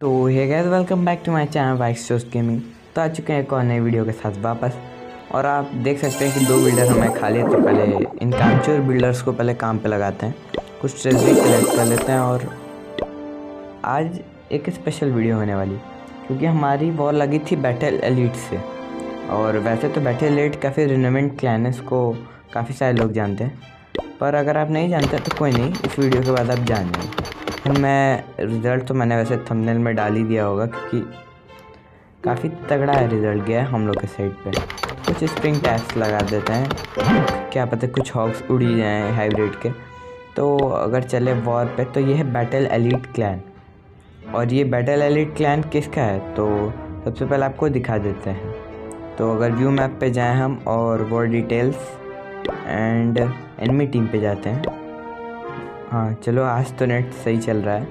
तो hey guys welcome back to my channel वाइक सोस्ट गेमिंग तो आ चुके हैं एक और नई वीडियो के साथ वापस। और आप देख सकते हैं कि दो बिल्डर हमें खाली तो पहले इन कामचोर बिल्डर्स को पहले काम पे लगाते हैं। कुछ ट्रेजरी कलेक्ट कर लेते हैं और आज एक स्पेशल वीडियो होने वाली। क्योंकि हमारी वॉर लगी थी बैटल एलिट से। और वैसे तो बैटल एलिट काफ़ी रिनोमेंट क्लैन है, इसको काफ़ी सारे लोग जानते हैं। पर अगर आप नहीं जानते तो कोई नहीं, इस वीडियो के बाद आप जान जाएँगे फिर मैं रिज़ल्ट तो मैंने वैसे थंबनेल में डाल ही दिया होगा क्योंकि काफ़ी तगड़ा है रिज़ल्ट गया हम लोग के साइड पे। कुछ स्प्रिंग टैक्स लगा देते हैं। क्या पता कुछ हॉक्स उड़ी जाएँ हाइब्रिड के। तो अगर चले वॉर पे तो ये है बैटल एलिट क्लैन और ये बैटल एलिट क्लैन किसका है? तो सबसे पहले आपको दिखा देते हैं। तो अगर व्यू मैप पे जाएँ हम और war details and enemy team पे जाते हैं। हाँ चलो आज तो नेट सही चल रहा है।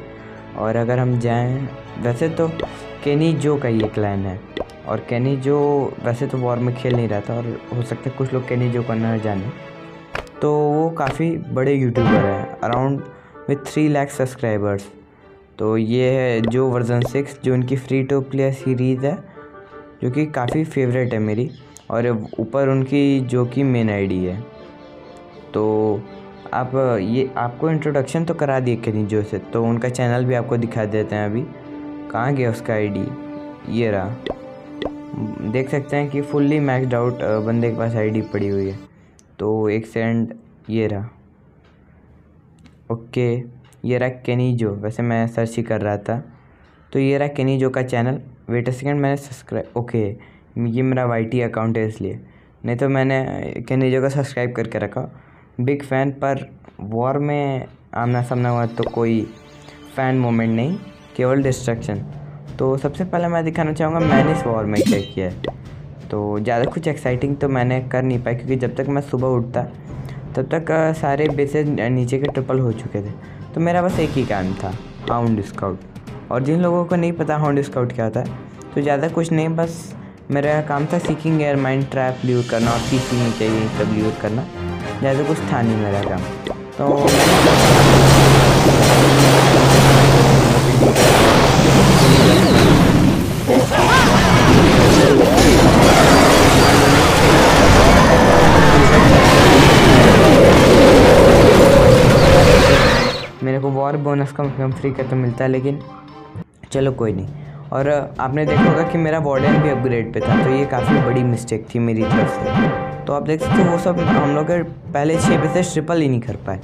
और अगर हम जाएँ, वैसे तो केनी जो का ये क्लैन है। और केनी जो, वैसे तो वॉर में खेल नहीं रहा था, और हो सकता है कुछ लोग केनी जो का न जाने। तो वो काफ़ी बड़े यूट्यूबर हैं around with three lakh subscribers तो ये है जो वर्जन सिक्स जो उनकी फ्री टू प्लेयर सीरीज़ है, जो कि काफ़ी फेवरेट है मेरी। और ऊपर उनकी जो कि मेन आईडी है। तो आप ये आपको इंट्रोडक्शन तो करा दिए कनीजो से तो उनका चैनल भी आपको दिखा देते हैं अभी। कहाँ गया उसका आईडी ये रहा। देख सकते हैं कि फुल्ली मैक्सड आउट बंदे के पास आईडी पड़ी हुई है। तो एक सेकंड ये रहा। ओके, ये रहा केनीजो वैसे मैं सर्च ही कर रहा था। तो ये रहा केनीजो का चैनल वेट अ सेकेंड मैंने सब्सक्राइब ओके, ये मेरा YT अकाउंट है इसलिए। नहीं तो मैंने केनीजो का सब्सक्राइब करके रखा। बिग फ़ैन, पर वॉर में आमना सामना हुआ तो कोई फ़ैन मोमेंट नहीं, केवल डिस्ट्रक्शन। तो सबसे पहले मैं दिखाना चाहूँगा, मैंने इस वॉर में क्या किया है। तो ज़्यादा कुछ एक्साइटिंग तो मैंने कर नहीं पाया, क्योंकि जब तक मैं सुबह उठता, तब तक सारे बेसेज नीचे के ट्रिपल हो चुके थे। तो मेरा बस एक ही काम था हाउंड स्काउट और जिन लोगों को नहीं पता हाउंड स्काउट क्या होता है तो ज़्यादा कुछ नहीं, बस मेरा काम था seeking air mind trap lure करना और सी सी चाहिए सब ल्यूर करना। ज़्यादा कुछ था नहीं मेरा काम। तो मेरे को वॉर बोनस कम से कम फ्री का तो मिलता है, लेकिन चलो कोई नहीं। और आपने देखा होगा कि मेरा वार्डन भी अपग्रेड पे था तो ये काफ़ी बड़ी मिस्टेक थी मेरी तरफ़ से। तो आप देख सकते हो, वो सब हम लोग पहले छः बेसेस ट्रिपल ही नहीं कर पाए।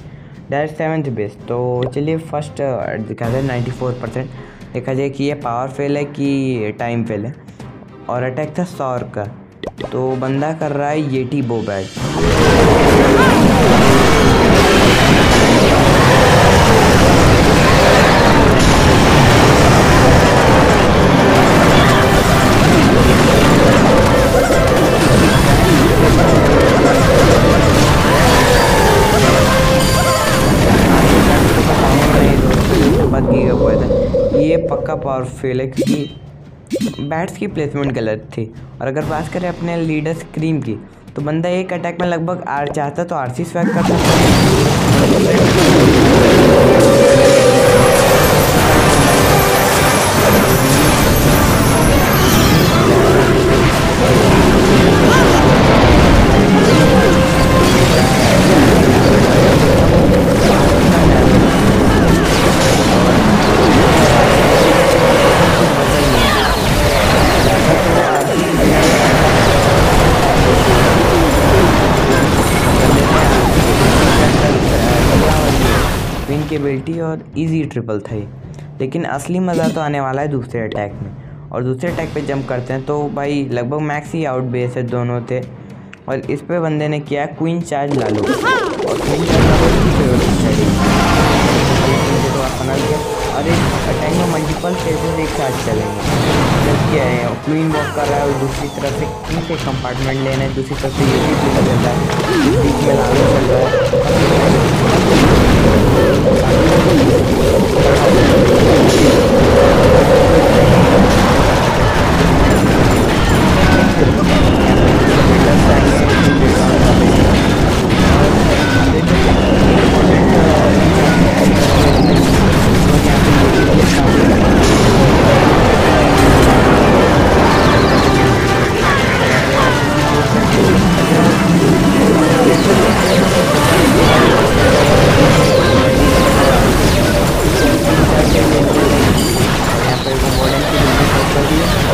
डायरेक्ट सेवन्थ बेस तो चलिए फ़र्स्ट दिखा दें नाइन्टी फोर परसेंट देखा जाए कि ये पावर फेल है कि टाइम फेल है। और अटैक था सौर का तो बंदा कर रहा है ये टी बो पक्का पावर फेल है क्योंकि बैट्स की प्लेसमेंट गलत थी। और अगर बात करें अपने लीडर स्क्रीम की तो बंदा एक अटैक में लगभग आर चाहता तो आर सी स्वैग कर विन की एबिलिटी और इजी ट्रिपल था। ये लेकिन असली मज़ा तो आने वाला है दूसरे अटैक में। और दूसरे अटैक पे जंप करते हैं तो भाई लगभग मैक्स ही आउट बेस है दोनों थे और इस पे बंदे ने किया क्वीन चार्ज ला लो और क्वीन चार्ज और एक अटैक में मल्टीपल फेजेस एक साथ चलेंगे। जब क्या है क्वीन वॉक कर रहा है और दूसरी तरफ़ से किंग से कंपार्टमेंट लेना है दूसरी तरफ़ से ये भी चल रहा है। बीच में लाना चल रहा है। Let's go.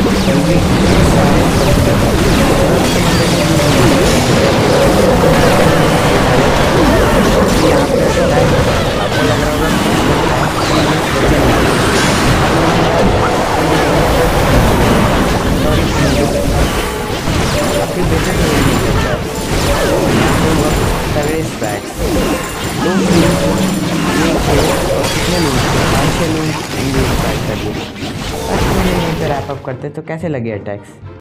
Thank you. Top up करते तो कैसे लगे टैक्स